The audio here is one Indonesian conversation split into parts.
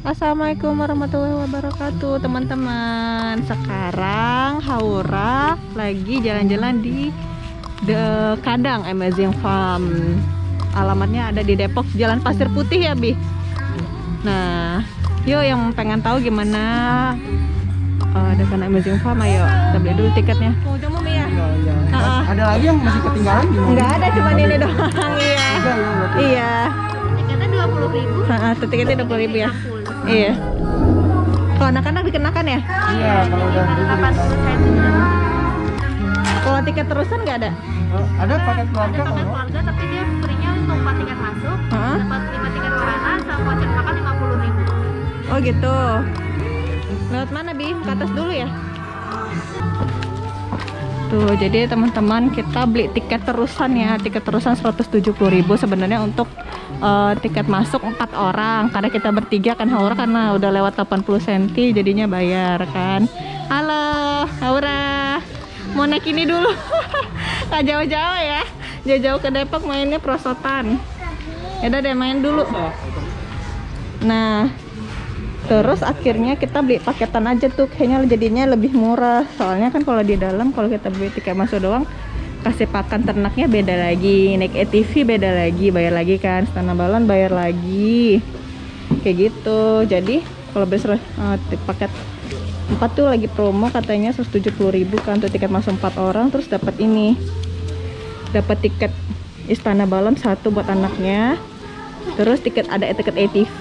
Assalamualaikum warahmatullahi wabarakatuh teman-teman Sekarang Haura lagi jalan-jalan di The Kadang Amazing Farm Alamatnya ada di Depok Jalan Pasir Putih ya Bi Nah yuk yang pengen tahu gimana uh, The Kadang Amazing Farm ayo kita beli dulu tiketnya Mau ya? Iya, iya. Ah, ah. Ada lagi yang masih ketinggalan gimana? Enggak ada cuma ini doang iya ya berarti. Iya tiketnya dua puluh ribu Nah, tuh tiketnya 20 ribu ya Iya Kalau anak-anak dikenakan ya? Iya, kalau udah Kalau tiket terusan nggak ada? Oh, ada paket ada keluarga paket kalau keluarga tapi dia free-nya untuk empat tiket masuk dapat lima tiket wahana sama voucher makan lima puluh ribu Oh gitu. Lewat mana Bi? Ke atas dulu ya? Tuh, jadi teman-teman kita beli tiket terusan ya. Tiket terusan 170.000 sebenarnya untuk eh, tiket masuk 4 orang. Karena kita bertiga kan Haura karena udah lewat 80 cm jadinya bayar kan. Halo, Haura. Mau naik ini dulu. Nggak jauh-jauh ya. Jauh-jauh ke Depok mainnya prosotan. Ya udah deh main dulu. Nah, Terus akhirnya kita beli paketan aja tuh kayaknya jadinya lebih murah. Soalnya kan kalau di dalam kalau kita beli tiket masuk doang kasih pakan ternaknya beda lagi, naik ATV beda lagi, bayar lagi kan, tanah balon bayar lagi. Kayak gitu. Jadi kalau beli sel- eh, paket 4 tuh lagi promo katanya 170.000 kan untuk tiket masuk 4 orang terus dapat ini. Dapat tiket Istana Balon satu buat anaknya terus tiket ada tiket ATV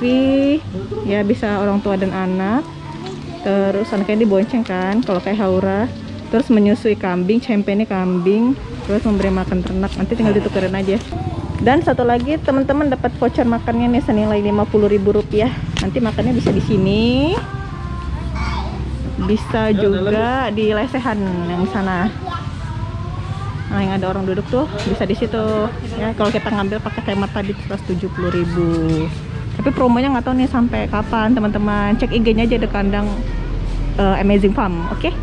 ya bisa orang tua dan anak. Terus anaknya dibonceng kan kalau kayak Haura. Terus menyusui kambing ini kambing. Terus memberi makan ternak nanti tinggal ditukerin aja. Dan satu lagi teman-teman dapat voucher makannya nih senilai 50.000 rupiah. Nanti makannya bisa di sini. Bisa juga di lesehan yang sana Nah, yang ada orang duduk tuh bisa di situ. Ya, kalau kita ngambil pakai hemat tadi 170.000. Tapi promonya nggak tahu nih sampai kapan, teman-teman. Cek IG-nya aja di kandang eh, Amazing Farm, oke?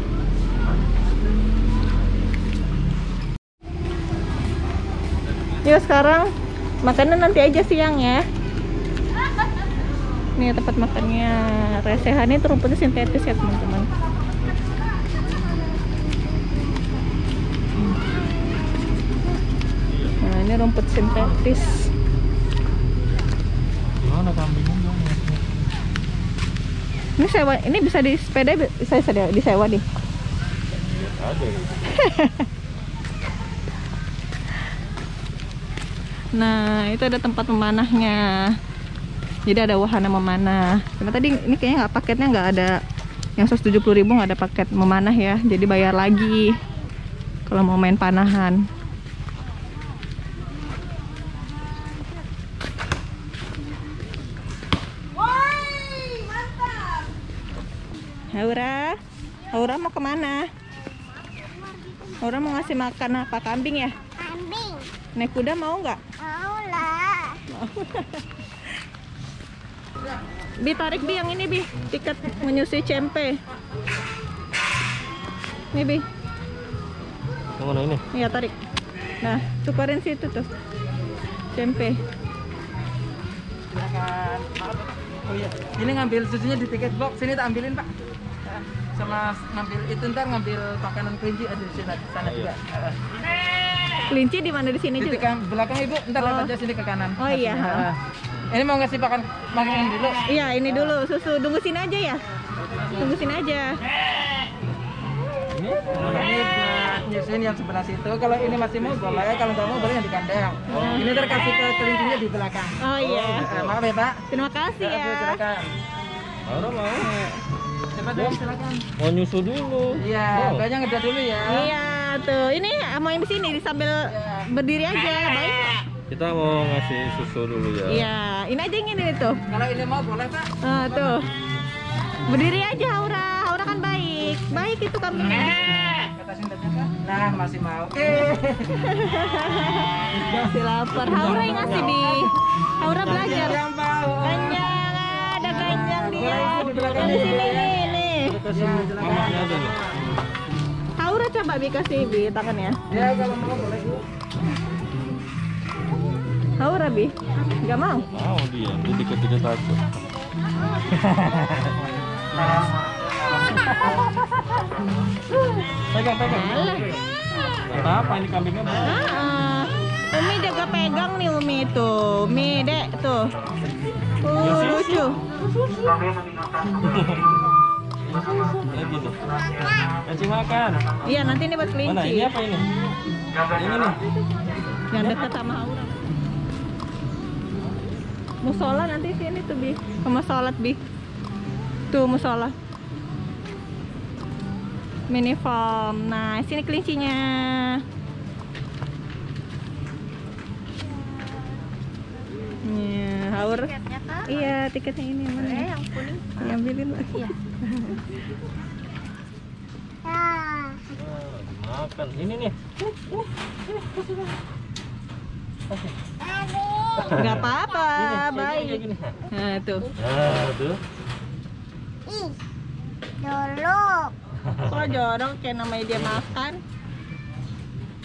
Yuk sekarang makanan nanti aja siang ya. Nih tempat makannya resehan itu rumputnya sintetis ya teman-teman. Ini rumput sintetis. Gimana kambingnya gimana? Ini sewa, ini bisa di sepeda bisa sedia disewa nih. Ada. Nah itu ada tempat memanahnya. Jadi ada wahana memanah. Cuma tadi ini kayaknya nggak paketnya nggak ada yang 170.000 ribu nggak ada paket memanah ya. Jadi bayar lagi kalau mau main panahan. Haura, Haura mau ke mana? Haura mau ngasih makan apa kambing ya? kambing Naik kuda mau nggak? mau lah Bi tarik Bi yang ini Bi tiket menyusui cempe. Nih Bi, Yang mana ini? iya tarik. Nah, tukarin situ tuh. Cempe. Silakan. Oh iya, ini ngambil susunya di tiket box. Sini tak ambilin, Pak. Ya, Sama ngambil itu ntar ngambil makanan kelinci ada di sana, di sana juga. Kelinci di mana di sini Di juga? belakang Ibu, ntar Oh. lewat aja sini ke kanan. Oh iya. Eh, Ini mau ngasih makan makanan dulu. Iya, ini dulu susu. Tunggu sini aja ya. Tunggu sini aja. Ini ini buat nyusuin yang sebelah situ. Kalau ini masih mau boleh, kalau nggak mau boleh yang di kandang. Ini ntar kasih ke kelincinya di belakang. Oh iya. Eh, maaf ya Pak. Terima kasih Bu, ya. Silakan. Laura mau Silakan. mau nyusu dulu. Iya, Oh. banyak ngeda dulu ya. Iya, tuh. Ini mau yang di sini sambil berdiri aja. Baik. Kita mau ngasih susu dulu ya. Iya, ini aja yang ini tuh. Kalau ini mau boleh Pak. Ah, tuh. Berdiri aja Haura. Haura kan baik. Baik itu Pak. Nah, masih mau. Oke. Masih lapar. Haura yang ngasih Bi. Haura belajar. Yang mau. Ganjang, ada Boleh, di belakang Di sini ya. nih, nih. Ya, silakan. Mamanya ada nih. Haura coba Bi kasih Bi tangannya. Ya, kalau mau boleh Bu. Bi. Gak mau. Mau dia, dia dikit-dikit. Pegang, pegang. Apa ini kambingnya. Ah, Umi jaga pegang nih Umi tuh. Umi dek tuh. Uh, lucu. Gitu. Kasih makan. Iya nanti ini buat Mana kelinci. ini apa ini? Ini nih. Yang dekat sama Aura. Musola nanti sini tuh bi. Sama sholat bi. Tuh musola. Mini farm. Nah sini kelincinya. Iya, Aur. Iya, tiketnya ini Eh, mana? yang kuning. Yang ambilin lah. Iya. Ah, makan. Ini nih. Gak apa-apa, baik. Nah tuh. Nah, tuh. Dolok. Kok jorok kayak namanya dia makan.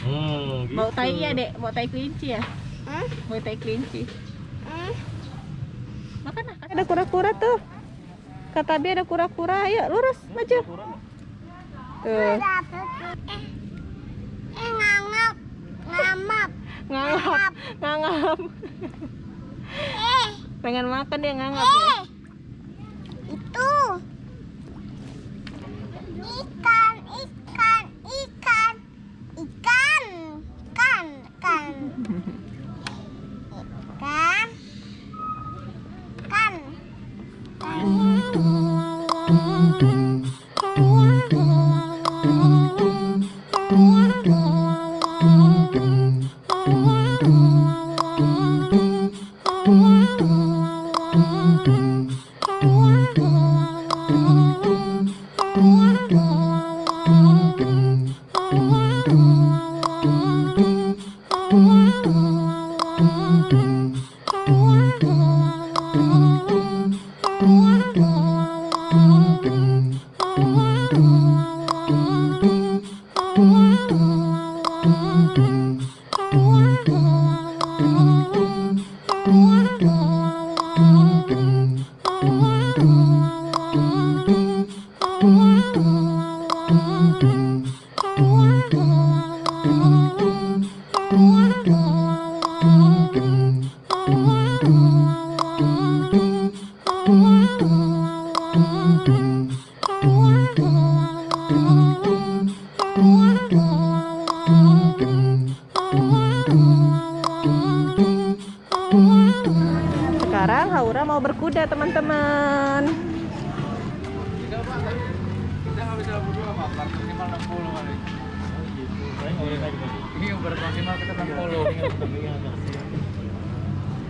Hmm, Bau gitu. tai ya dek, bau tai kelinci ya. Hmm? Bau tai kelinci. Hmm? Ada kura-kura tuh. Kata Bi ada kura-kura. Ayo lurus maju. Tuh. Eh, eh ngangap. Ngamap. Ngangap, ngangap. Eh, Pengen makan dia ngangap ya.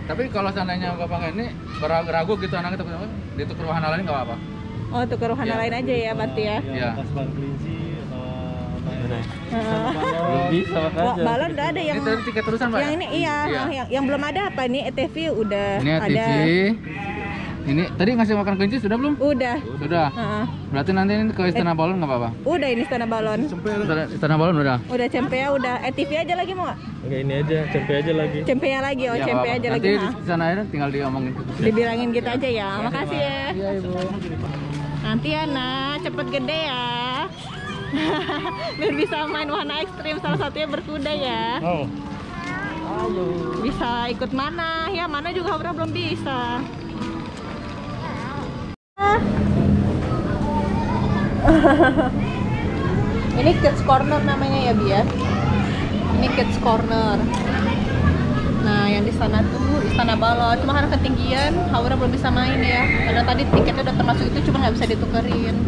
Tapi kalau seandainya bapak nggak ini ragu-ragu gitu anaknya takut apa? Ditukar wahana lain nggak apa-apa. Oh, tukar wahana Iya. lain aja ya berarti ya. Iya. Kelinci atau. Belum bisa Wah, makanya. balon udah ada yang Ini tiket terusan pak? yang ini iya, yang yang belum ada apa nih ETV udah Ini ada. TV. Ini tadi ngasih makan kelinci sudah belum? Udah. Sudah. Heeh. Berarti nanti ini ke istana balon nggak apa-apa? Udah ini istana balon. Istana, istana balon udah. Udah cempea udah ETV aja lagi mau nggak? Oke ini aja, cempe aja lagi. Cempea lagi oh Ya, cempea nggak aja apa-apa. lagi. Nanti sana aja tinggal diomongin. Dibilangin gitu aja ya. Makasih ya. Iya ibu. Nanti ya nak cepet gede ya. Biar bisa main wahana ekstrim salah satunya berkuda ya. Oh. Bisa ikut mana? Ya mana juga Haura belum bisa. Ini Kids Corner namanya ya Bia. Ini Kids Corner. Nah, yang di sana tuh Istana Balon. Cuma karena ketinggian, Haura belum bisa main ya. Karena tadi tiketnya udah termasuk itu, cuma nggak bisa ditukerin.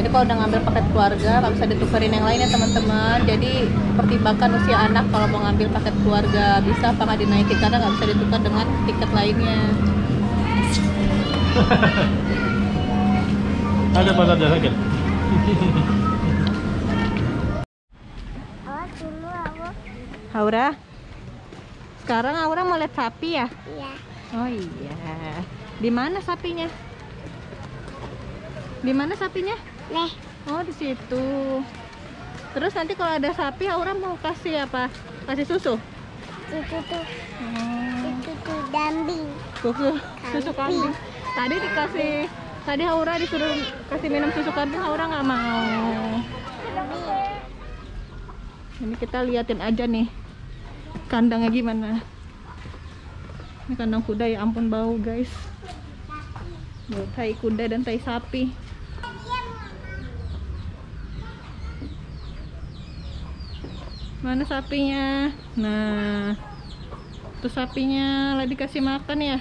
Jadi kalau udah ngambil paket keluarga, nggak bisa ditukerin yang lain ya teman-teman. Jadi pertimbangkan usia anak kalau mau ngambil paket keluarga bisa apa nggak dinaikin karena nggak bisa ditukar dengan tiket lainnya. Ada pasar Oh, dulu aku. Haura, sekarang Haura mau lihat sapi ya? Iya. Oh iya. Di mana sapinya? Di mana sapinya? Nih, Oh di situ. Terus nanti kalau ada sapi, Aura mau kasih apa? Kasih susu? itu tuh. Oh. Itu tuh dambing. susu susu kambing. Tadi dikasih tadi Haura disuruh kasih minum susu kambing Haura nggak mau. Ini kita liatin aja nih kandangnya gimana. Ini kandang kuda ya ampun bau guys. Bau tai kuda dan tai sapi. Mana sapinya? Nah tuh sapinya lagi dikasih makan ya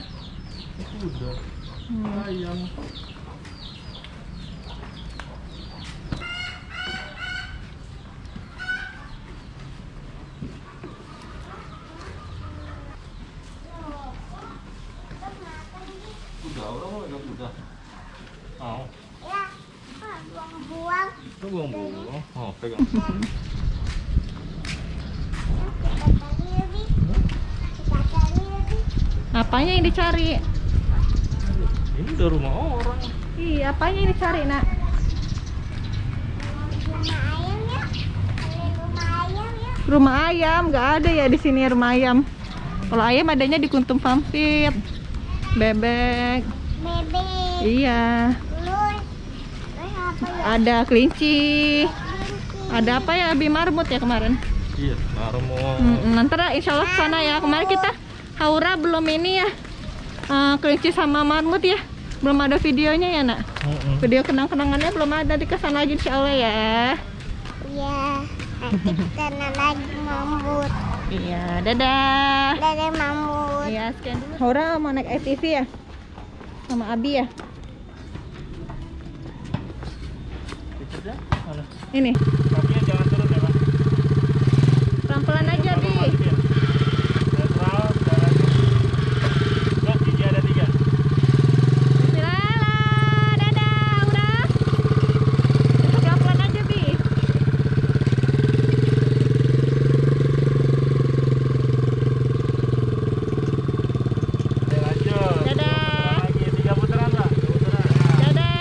Udah. Hmm. Ayam. Udah, orang mau udah. Mau. Ya, buang-buang. Lu buang-buang. Oh, pegang. Kita cari lebih. Kita cari lebih. apanya yang dicari Ini udah rumah orang. iya apanya yang dicari nak Rumah ayam ya. Ya. nggak ada ya di sini rumah ayam kalau ayam adanya di kuntum pamfit bebek Bebek. iya ya? ada kelinci ada apa ya abi marmut ya kemarin Iya, marmut. Nanti dah, insya Allah sana ya kemarin kita Haura belum ini ya eh, kelinci sama marmut ya belum ada videonya ya nak Mm-mm. video kenang-kenangannya belum ada di ke sana lagi insya Allah ya Iya. Nanti kita lagi mambut. iya dadah Dari mambut. Iya, scan dulu. Haura mau naik ATV ya? Sama Abi ya? Ini. Kakinya jangan turun ya, Pak. Pelan-pelan aja, Bi. Masukin. Netral, jalan. Go, gigi ada tiga. Bismillah. Dadah, udah. Pelan-pelan aja, Bi. Oke, lanjut. Dadah. Lagi tiga putaran, Pak. Tiga putaran. Nah. Dadah.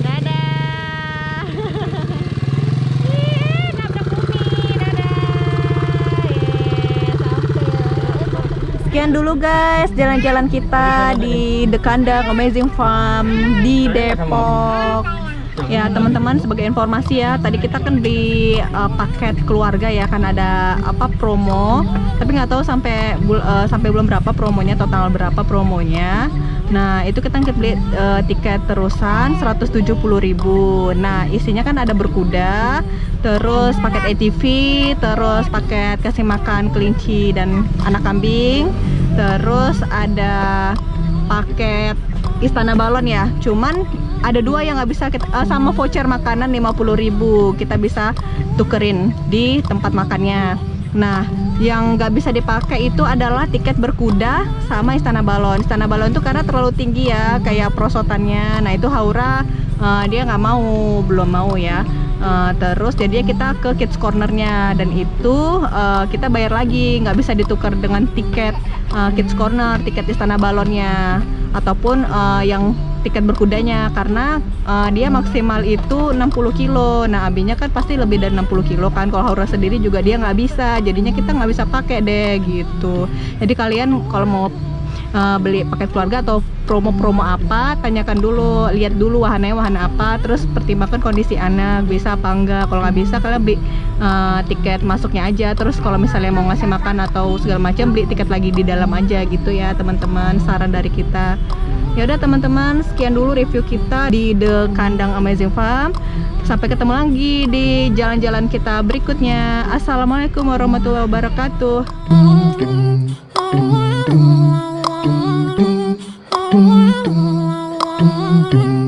Dadah. Ih, nabrak bumi. Dadah. Yeay, dulu guys jalan-jalan kita di The Kandang Amazing Farm di Depok. Ya teman-teman sebagai informasi ya tadi kita kan di uh, paket keluarga ya kan ada apa promo tapi nggak tahu sampai uh, sampai belum berapa promonya total berapa promonya. Nah itu kita beli uh, tiket terusan 170.000 Nah isinya kan ada berkuda, terus paket ATV, terus paket kasih makan kelinci dan anak kambing, terus ada paket istana balon ya. Cuman ada dua yang nggak bisa kita, eh, sama voucher makanan 50.000 kita bisa tukerin di tempat makannya. Nah yang nggak bisa dipakai itu adalah tiket berkuda sama istana balon. Istana balon itu karena terlalu tinggi ya kayak prosotannya. Nah itu Haura eh, dia nggak mau belum mau ya Eh, terus jadinya kita ke kids cornernya. Dan itu eh, kita bayar lagi. Nggak bisa ditukar dengan tiket eh, kids corner tiket istana balonnya. Ataupun eh, yang tiket berkudanya. Karena eh, dia maksimal itu 60 kilo. Nah abinya kan pasti lebih dari 60 kilo kan. Kalau Haura sendiri juga dia nggak bisa. Jadinya kita nggak bisa pakai deh gitu. Jadi kalian kalau mau uh, beli paket keluarga atau promo-promo apa tanyakan dulu lihat dulu wahananya wahana apa terus pertimbangkan kondisi anak bisa apa enggak. Kalau nggak bisa kalian beli uh, tiket masuknya aja. Terus kalau misalnya mau ngasih makan atau segala macam beli tiket lagi di dalam aja gitu ya teman-teman saran dari kita. Ya udah teman-teman sekian dulu review kita di The Kandang Amazing Farm. Sampai ketemu lagi di jalan-jalan kita berikutnya. Assalamualaikum warahmatullahi wabarakatuh tung tung